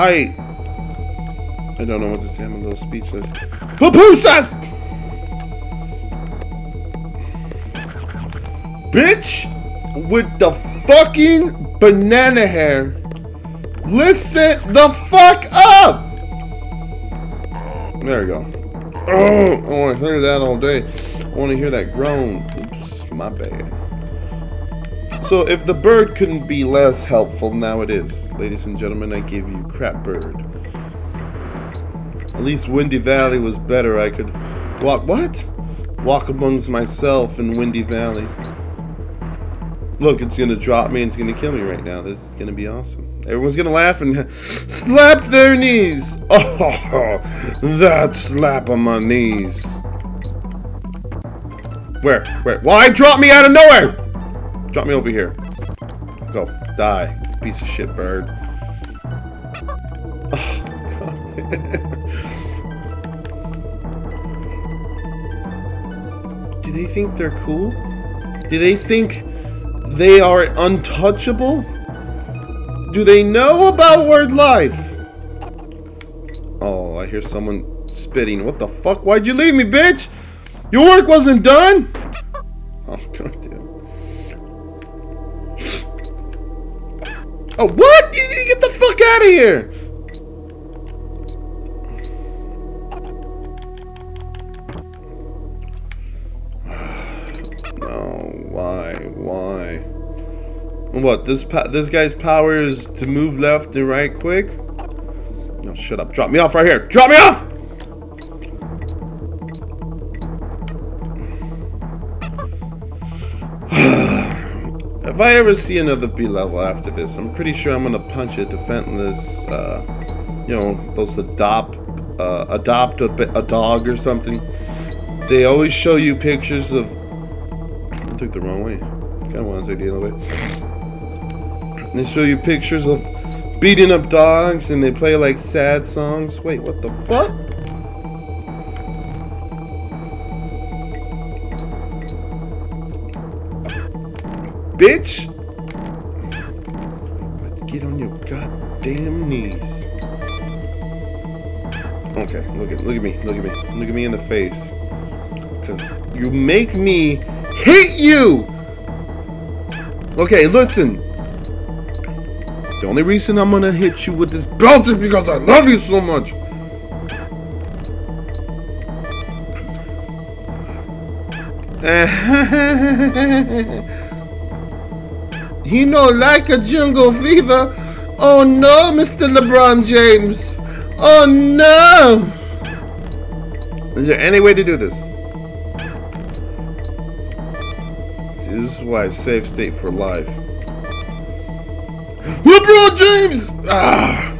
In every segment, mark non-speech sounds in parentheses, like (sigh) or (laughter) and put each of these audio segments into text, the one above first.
I... I don't know what to say. I'm a little speechless. Pupusas! Bitch with the fucking banana hair. Listen the fuck up! There we go. Oh, I want to hear that all day. I want to hear that groan. Oops, my bad. So if the bird couldn't be less helpful, now it is. Ladies and gentlemen, I give you crap bird. At least Windy Valley was better. I could walk, what? Walk amongst myself in Windy Valley. Look, it's gonna drop me and it's gonna kill me right now. This is gonna be awesome. Everyone's gonna laugh and (laughs) slap their knees. (laughs) Oh, that slap on my knees. Where? Where? Why drop me out of nowhere? Drop me over here. Go. Die. Piece of shit bird. (laughs) Oh, God. Do they think they're cool? Do they think they are untouchable? Do they know about word life? Oh, I hear someone spitting. What the fuck? Why'd you leave me, bitch? Your work wasn't done? Oh, what? You, you get the fuck out of here! No, (sighs) oh, why? Why? What, this this guy's power is to move left and right quick? No, shut up. Drop me off right here. Drop me off! If I ever see another B level after this, I'm pretty sure I'm gonna punch a defenseless, uh, you know, those adopt, uh, adopt a, a dog or something. They always show you pictures of. I took the wrong way. Kind of want to take the other way. They show you pictures of beating up dogs and they play like sad songs. Wait, what the fuck? Bitch! Get on your goddamn knees. Okay, look at look at me, look at me, look at me in the face. Cause you make me hit you! Okay, listen. The only reason I'm gonna hit you with this belt is because I love you so much. (laughs) (laughs) he no like a jungle fever. Oh no, Mr. LeBron James. Oh no. Is there any way to do this? See, this is why I save state for life. LeBron James! Ah.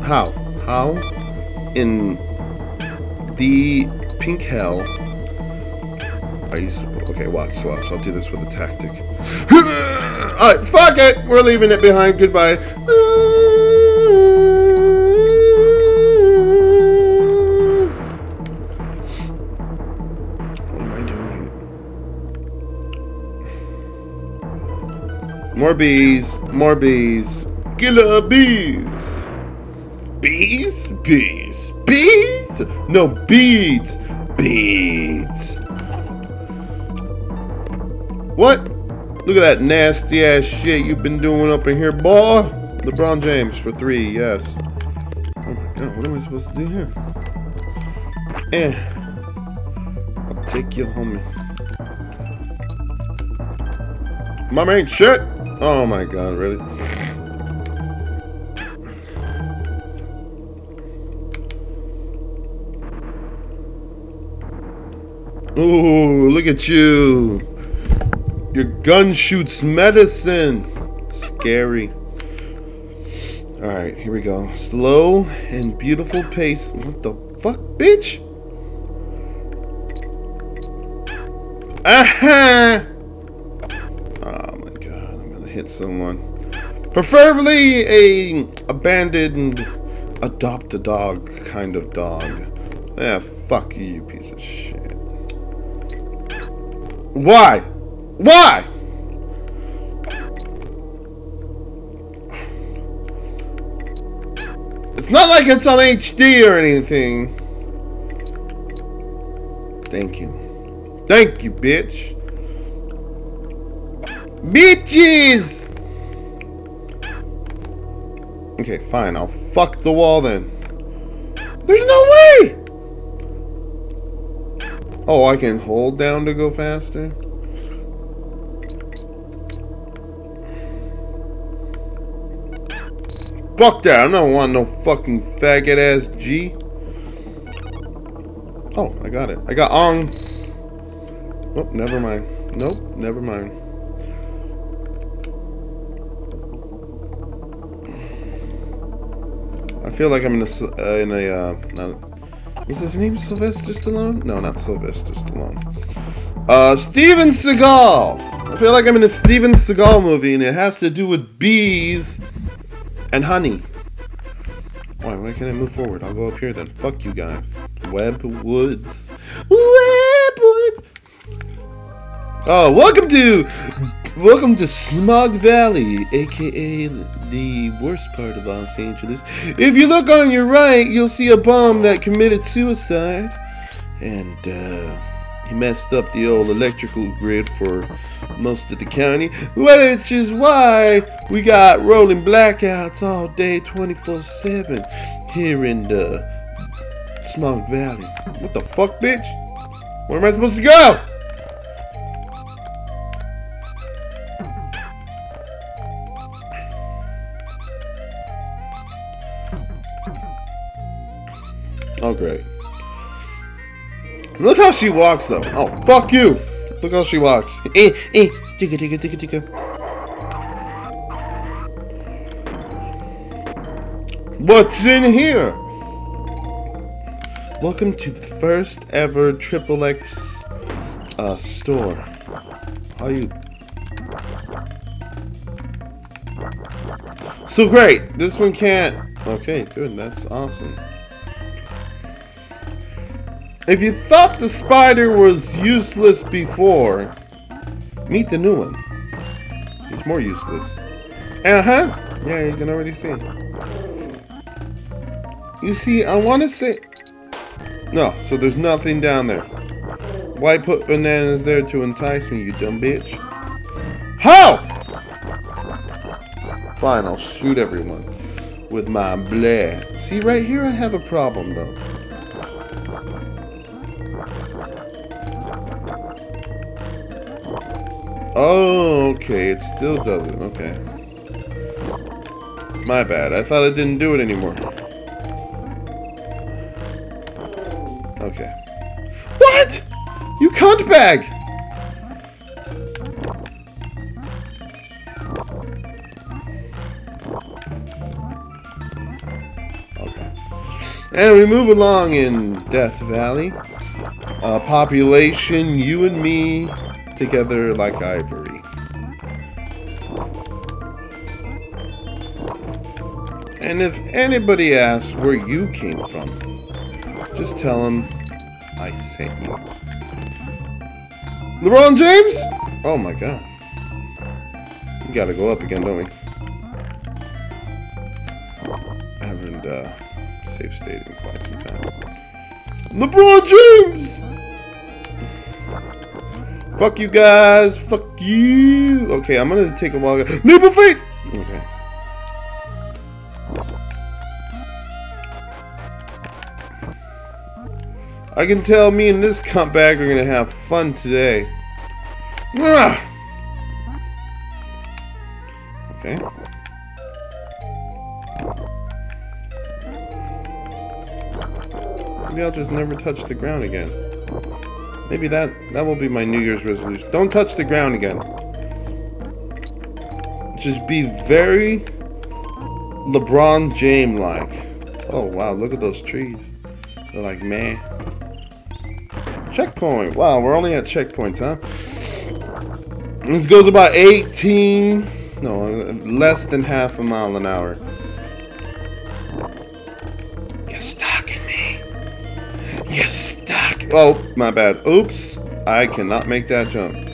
How? How? In the pink hell you supposed... Okay, watch, watch. I'll do this with a tactic. (laughs) Alright, fuck it! We're leaving it behind. Goodbye. What am I doing? More bees. More bees. Killer bees. Bees? Bees. Bees? No, beads. Beads. What? Look at that nasty ass shit you've been doing up in here, boy. LeBron James for three, yes. Oh my god, what am I supposed to do here? Eh. I'll take you home. Mama ain't shit. Oh my god, really? Ooh, look at you. Your gun shoots medicine. Scary. Alright, here we go. Slow and beautiful pace. What the fuck, bitch? Aha! Oh my god, I'm gonna hit someone. Preferably a abandoned adopt a dog kind of dog. Yeah, fuck you, you piece of shit. Why? Why? It's not like it's on HD or anything. Thank you. Thank you, bitch. Bitches! Okay, fine. I'll fuck the wall then. There's no way! Oh, I can hold down to go faster? Fuck that. I don't want no fucking faggot ass G. Oh, I got it. I got Ong. Oh, never mind. Nope, never mind. I feel like I'm in a, uh, in a, uh, not, was his name Sylvester Stallone? No, not Sylvester Stallone. Uh, Steven Seagal! I feel like I'm in a Steven Seagal movie and it has to do with bees and honey. Why, why can't I move forward? I'll go up here then. Fuck you guys. Web Woods. Web Woods! Oh, welcome to welcome to Smog Valley, aka the worst part of Los Angeles. If you look on your right, you'll see a bomb that committed suicide, and uh, he messed up the old electrical grid for most of the county, which is why we got rolling blackouts all day, 24/7 here in the Smog Valley. What the fuck, bitch? Where am I supposed to go? Oh, great. Look how she walks, though. Oh, fuck you. Look how she walks. Eh, eh, ticka, ticka, ticka, ticka. What's in here? Welcome to the first ever Triple X uh, store. How you? So great. This one can't. Okay, good. That's awesome. If you thought the spider was useless before, meet the new one. He's more useless. Uh-huh. Yeah, you can already see. You see, I want to say... No, so there's nothing down there. Why put bananas there to entice me, you dumb bitch? How? Fine, I'll shoot everyone with my blade. See, right here I have a problem, though. Oh, okay. It still doesn't. Okay. My bad. I thought it didn't do it anymore. Okay. What? You cunt bag! Okay. And we move along in Death Valley. Uh, population, you and me, together like ivory. And if anybody asks where you came from, just tell them I sent you. LeBron James? Oh my god. We gotta go up again, don't we? I haven't uh, safe state in quite some time. LeBron James! Fuck you guys. Fuck you. Okay, I'm gonna take a while. Leap of faith. Okay. I can tell me and this comp cuntbag are gonna have fun today. Ah! Okay. Maybe I'll just never touch the ground again. Maybe that that will be my New Year's resolution. Don't touch the ground again. Just be very LeBron James like. Oh wow, look at those trees. They're like man. Checkpoint. Wow, we're only at checkpoints, huh? This goes about 18, no, less than half a mile an hour. Oh, my bad. Oops. I cannot make that jump.